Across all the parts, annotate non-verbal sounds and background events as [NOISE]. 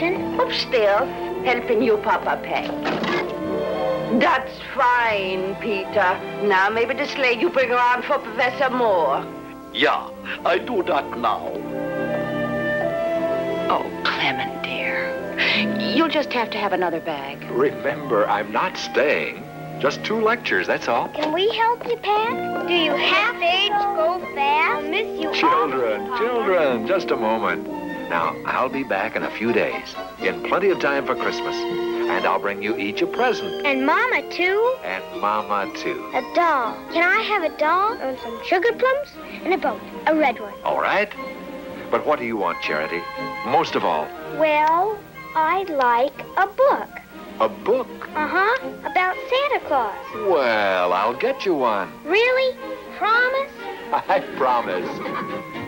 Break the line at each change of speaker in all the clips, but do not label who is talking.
Mama Gretchen?
Upstairs, helping you, Papa Peg. That's fine, Peter. Now maybe the sled you bring around for Professor Moore.
Yeah, I do that now.
Oh, Clement, dear. You'll just have to have another bag.
Remember, I'm not staying. Just two lectures, that's all.
Can we help you pack? Do you have age go fast? I'll miss you
Children,
awfully,
children, just a moment. Now, I'll be back in a few days, in plenty of time for Christmas. And I'll bring you each a present.
And Mama, too?
And Mama, too.
A doll. Can I have a doll and some sugar plums and a boat, a red one?
All right? But what do you want, Charity? Most of all,
Well, I'd like a book.
a book.
Uh-huh, about Santa Claus.
Well, I'll get you one.
Really? Promise? [LAUGHS]
I promise.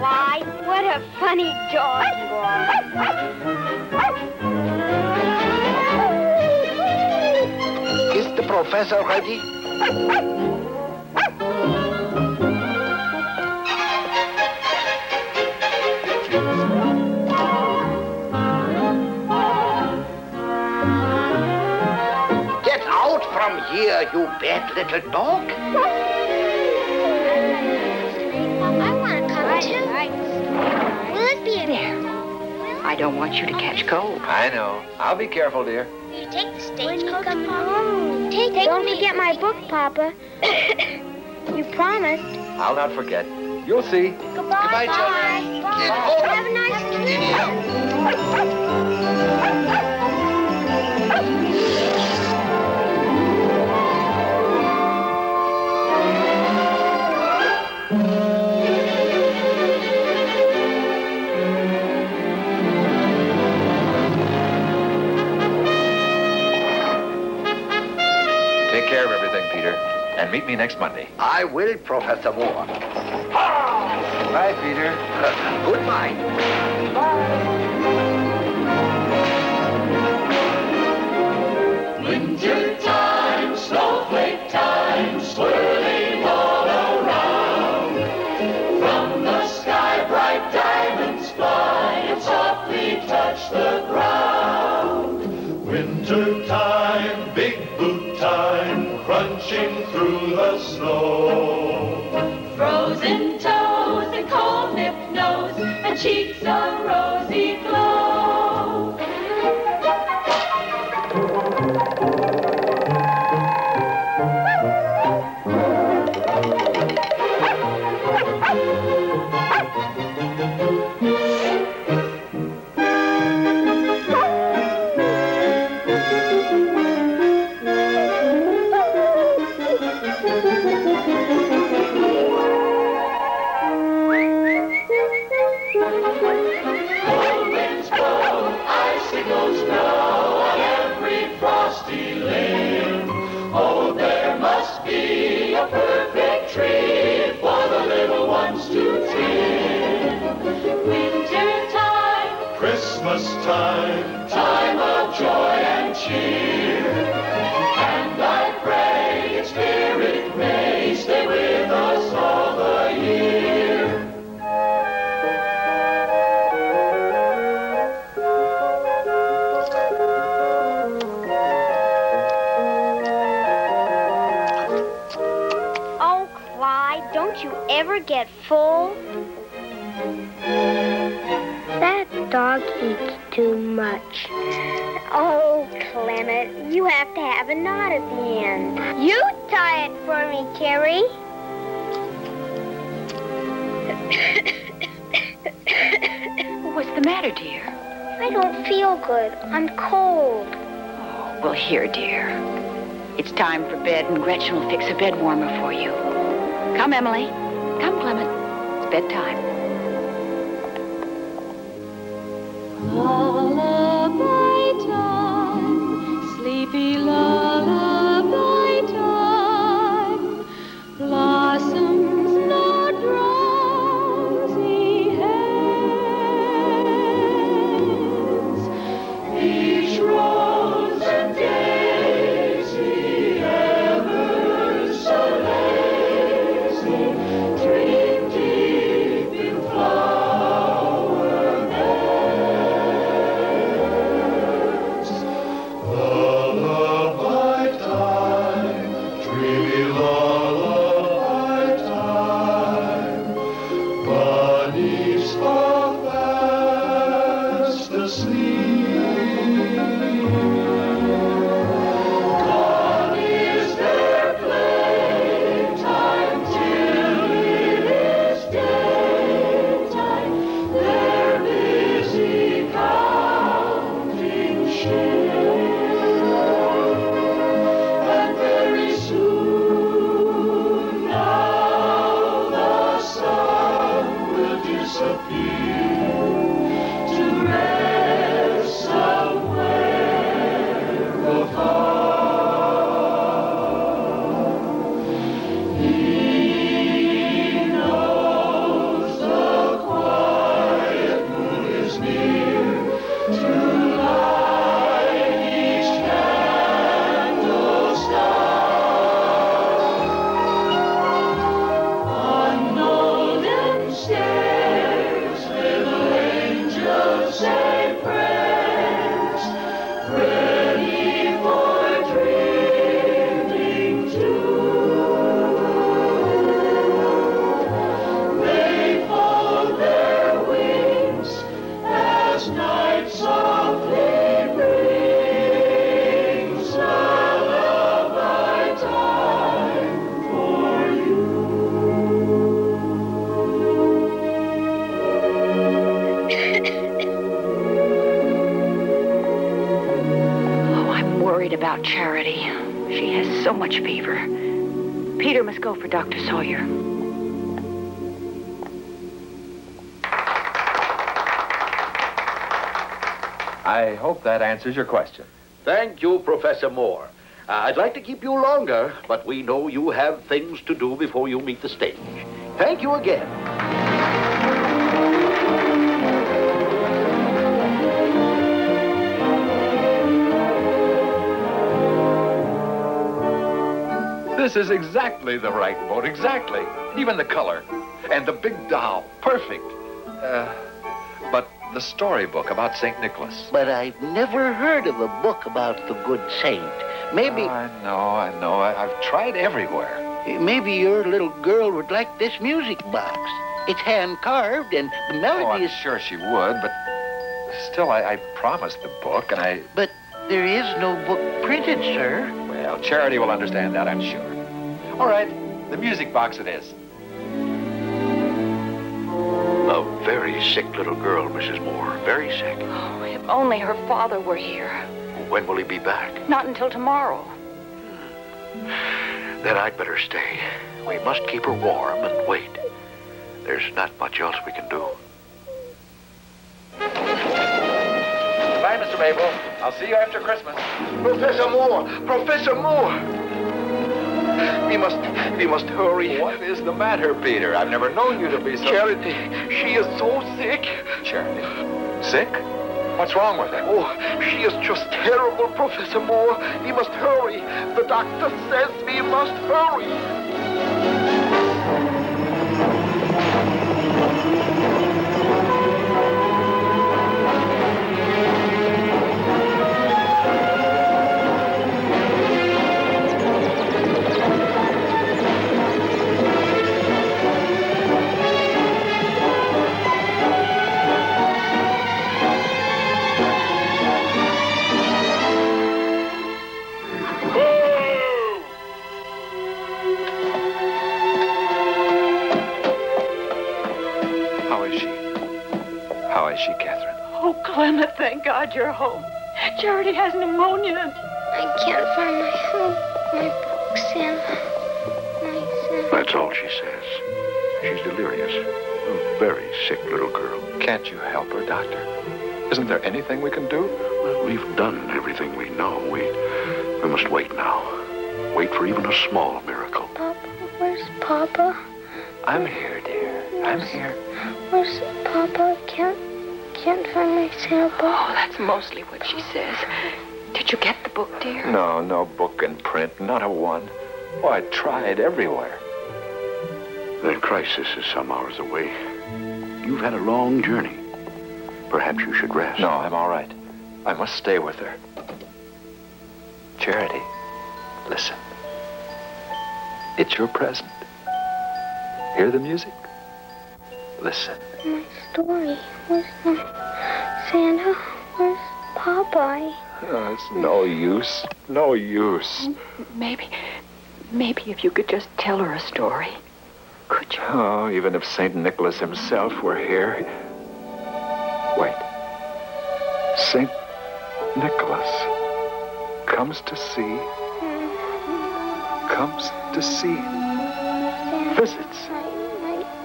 Clyde, what a funny dog you are.
Is the professor ready? Get out from here, you bad little dog.
I
don't want you to catch cold.
I know. I'll be careful, dear.
You take the stagecoach, Papa? Take, take Don't forget my book, Papa. [COUGHS] you promised.
I'll not forget. You'll see.
Goodbye,
Goodbye,
Bye.
children. Get home.
Have a nice
Giddy
me next Monday.
I will, Professor Moore.
Bye, Peter.
Goodbye.
Winter crunching through the snow.
Frozen toes and cold nipped nose and cheeks of rosy glow.
Christmas time, time of joy and cheer.
Dog eats too much. Oh, Clement, you have to have a knot at the end. You tie it for me, Terry.
What's the matter, dear?
I don't feel good. I'm cold.
Oh, well, here, dear. It's time for bed, and Gretchen will fix a bed warmer for you. Come, Emily. Come, Clement. It's bedtime.
Lullaby
worried about Charity. She has so much fever. Peter must go for Dr. Sawyer.
I hope that answers your question.
Thank you, Professor Moore. Uh, I'd like to keep you longer, but we know you have things to do before you meet the stage. Thank you again.
This is exactly the right boat, exactly. Even the color. And the big doll, perfect. Uh, but the storybook about St. Nicholas.
But I've never heard of a book about the good saint. Maybe,
I know, I know. I, I've tried everywhere.
maybe your little girl would like this music box. It's hand carved and the melody Oh,
I'm
is.
sure she would, but still, I, I promised the book, and I.
But there is no book printed, sir.
Well, Charity will understand that, I'm sure. All right, the music box it is.
A very sick little girl, Mrs. Moore. Very sick.
Oh, if only her father were here.
When will he be back?
Not until tomorrow. Hmm.
Then I'd better stay. We must keep her warm and wait. There's not much else we can do.
Bye, Mr. Mabel. I'll see you after Christmas.
Professor Moore! Professor Moore! We must, we must hurry.
What is the matter, Peter? I've never known you to be so...
Charity, she is so sick.
Charity? Sick? What's wrong with her?
Oh, she is just terrible, Professor Moore. We must hurry. The doctor says we must hurry.
How is she, Catherine?
Oh, Clement, thank God you're home. Charity has pneumonia.
I can't find my home, my books, and my Santa.
That's all she says. She's delirious. A very sick little girl.
Can't you help her, Doctor? Isn't there anything we can do?
Well, we've done everything we know. We, we must wait now. Wait for even a small miracle.
Papa, where's Papa?
I'm here, dear. I'm here.
Where's Papa? Can't can't find my Santa book.
Oh, that's mostly what she says. Did you get the book, dear?
No, no book in print, not a one. Oh, I tried everywhere.
That crisis is some hours away. You've had a long journey. Perhaps you should rest.
No, I'm all right. I must stay with her. Charity, listen. It's your present. Hear the music? Listen.
My story. Where's the Santa? cry.
Oh, uh, it's no use. No use.
Maybe, maybe if you could just tell her a story. Could you?
Oh, even if St. Nicholas himself were here. Wait. St. Nicholas comes to see. Mm-hmm. Comes to see. Visits.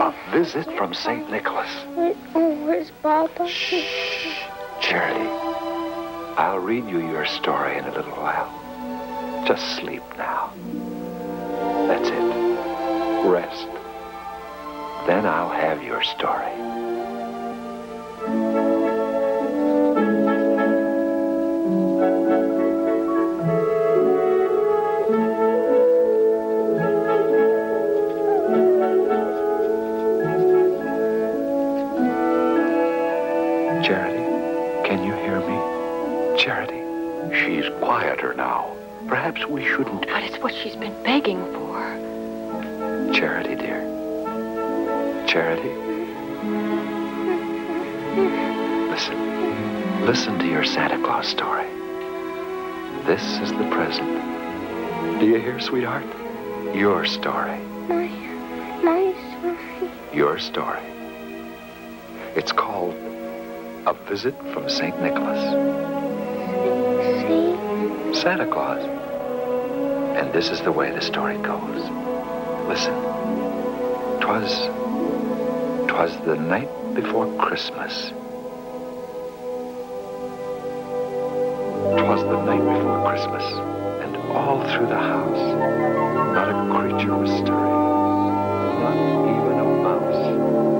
A visit from St. Nicholas.
Where's Papa? Shh.
Charity, I'll read you your story in a little while. Just sleep now. That's it. Rest. Then I'll have your story.
Perhaps we shouldn't.
But it's what she's been begging for.
Charity, dear. Charity. Listen. Listen to your Santa Claus story. This is the present. Do you hear, sweetheart? Your story.
My, my story.
Your story. It's called A Visit from St. Nicholas.
See?
Santa Claus. And this is the way the story goes. Listen. Twas. Twas the night before Christmas. Twas the night before Christmas, and all through the house, not a creature was stirring. Not even a mouse.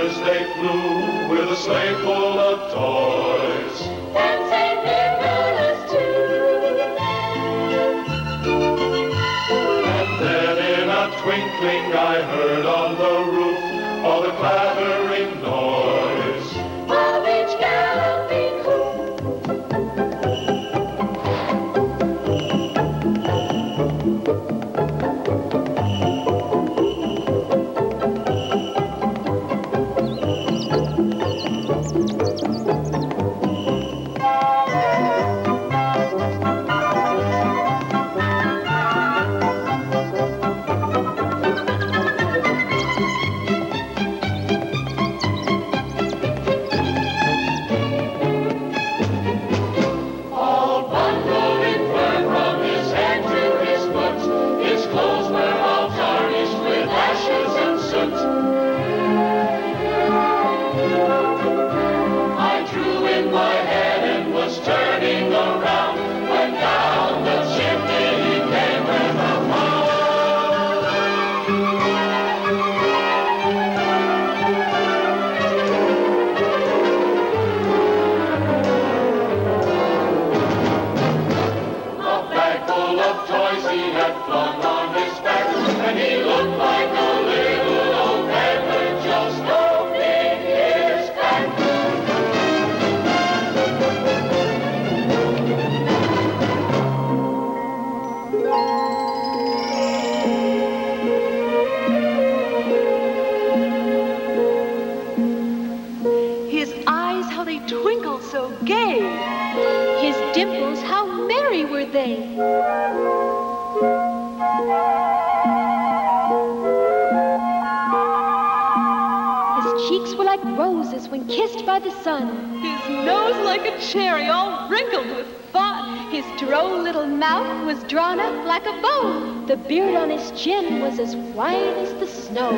Coursers they flew with a sleigh full of toys.
And St. Nicholas too.
And then in a twinkling I heard on the roof all the clattering
mouth was drawn up like a bow. The beard on his chin was as white as the snow.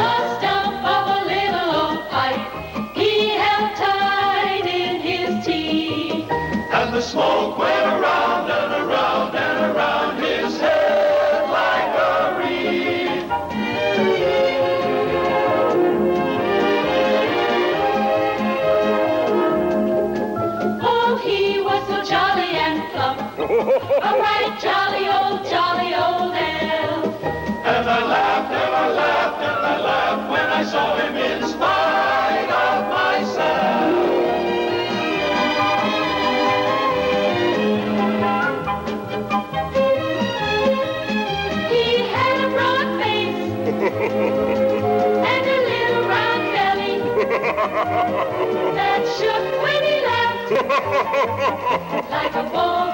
The stump of a little old pipe he held tight in his teeth.
And the smoke went around a
right jolly old, jolly old elf.
And I laughed and I laughed and I laughed when I saw him in spite of myself.
He had a broad face [LAUGHS] and a little round belly that shook when he laughed [LAUGHS] like a bowl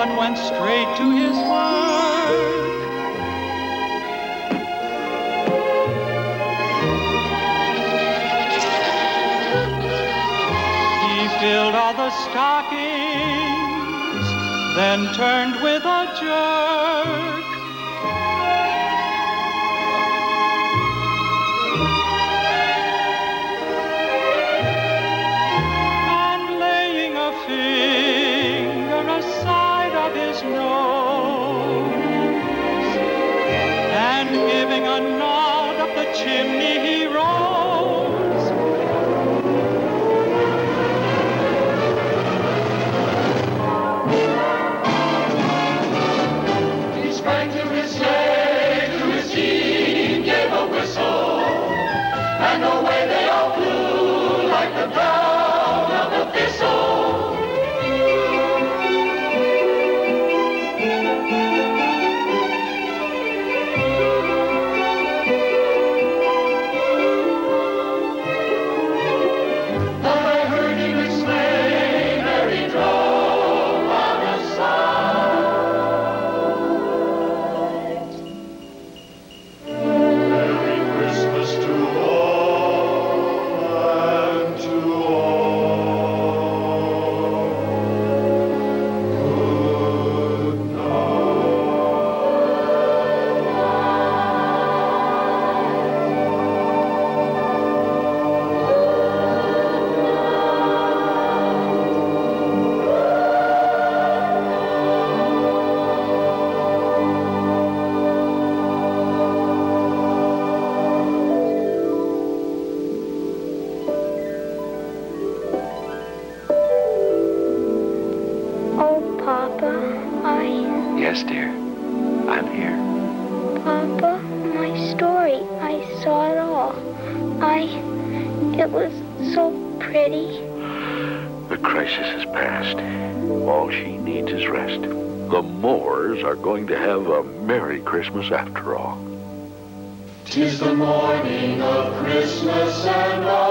but went straight to his work. He filled all the stockings, then turned with a jerk
Christmas
after all.
Tis the morning of Christmas and all.